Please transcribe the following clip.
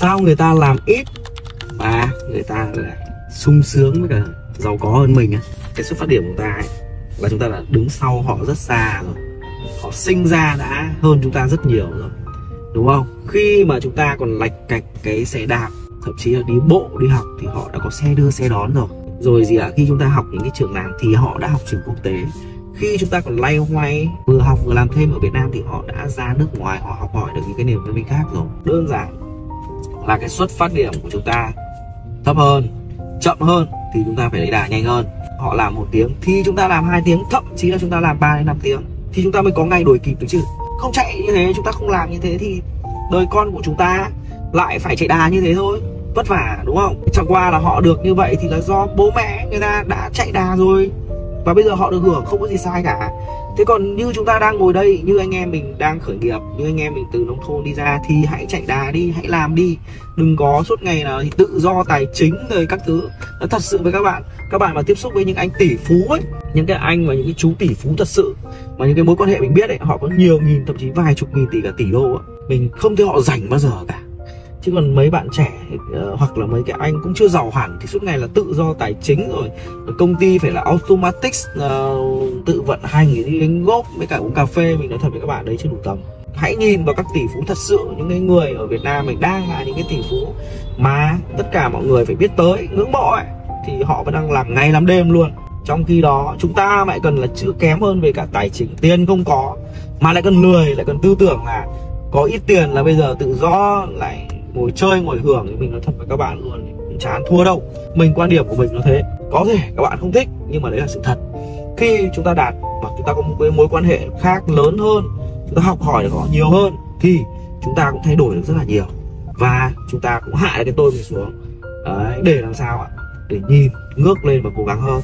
sao người ta làm ít mà người ta lại sung sướng với cả giàu có hơn mình á? Cái xuất phát điểm của ta ấy là chúng ta đã đứng sau họ rất xa rồi. Họ sinh ra đã hơn chúng ta rất nhiều rồi đúng không? Khi mà chúng ta còn lạch cạch cái xe đạp thậm chí là đi bộ đi học thì họ đã có xe đưa xe đón rồi. Rồi gì ạ? À, khi chúng ta học những cái trường làng thì họ đã học trường quốc tế. Khi chúng ta còn lay hoay vừa học vừa làm thêm ở Việt Nam thì họ đã ra nước ngoài họ học hỏi được những cái nền văn minh khác rồi. Đơn giản là cái xuất phát điểm của chúng ta. Thấp hơn, chậm hơn thì chúng ta phải lấy đà nhanh hơn. Họ làm một tiếng thì chúng ta làm hai tiếng, thậm chí là chúng ta làm 3 đến 5 tiếng thì chúng ta mới có ngày đuổi kịp được chứ. Không chạy như thế, chúng ta không làm như thế thì đời con của chúng ta lại phải chạy đà như thế thôi. Vất vả, đúng không? Chẳng qua là họ được như vậy thì là do bố mẹ người ta đã chạy đà rồi. Và bây giờ họ được hưởng không có gì sai cả thế còn như chúng ta đang ngồi đây, như anh em mình đang khởi nghiệp, như anh em mình từ nông thôn đi ra, thì hãy chạy đà đi, hãy làm đi đừng có suốt ngày là tự do tài chính rồi các thứ nó thật sự với các bạn các bạn mà tiếp xúc với những anh tỷ phú ấy, những cái anh và những cái chú tỷ phú thật sự, mà những cái mối quan hệ mình biết ấy, họ có nhiều nghìn, thậm chí vài chục nghìn tỷ cả tỷ đô ấy. mình không thấy họ rảnh bao giờ cả chứ còn mấy bạn trẻ uh, hoặc là mấy cái anh cũng chưa giàu hẳn thì suốt ngày là tự do tài chính rồi. Công ty phải là automatics uh, tự vận hành đi đánh góp với cả uống cà phê. Mình nói thật với các bạn đấy chưa đủ tầm. Hãy nhìn vào các tỷ phú thật sự những cái người ở Việt Nam mình đang là những cái tỷ phú mà tất cả mọi người phải biết tới ngưỡng mộ ấy thì họ vẫn đang làm ngày làm đêm luôn. Trong khi đó chúng ta lại cần là chữ kém hơn về cả tài chính. Tiền không có mà lại cần lười lại cần tư tưởng là có ít tiền là bây giờ tự do lại ngồi chơi ngồi hưởng thì mình nói thật với các bạn luôn chán thua đâu. Mình quan điểm của mình nó thế. Có thể các bạn không thích nhưng mà đấy là sự thật. Khi chúng ta đạt hoặc chúng ta có một cái mối quan hệ khác lớn hơn chúng ta học hỏi được họ nhiều hơn thì chúng ta cũng thay đổi được rất là nhiều. Và chúng ta cũng hạ cái tôi mình xuống. Đấy, để làm sao ạ? Để nhìn ngước lên và cố gắng hơn.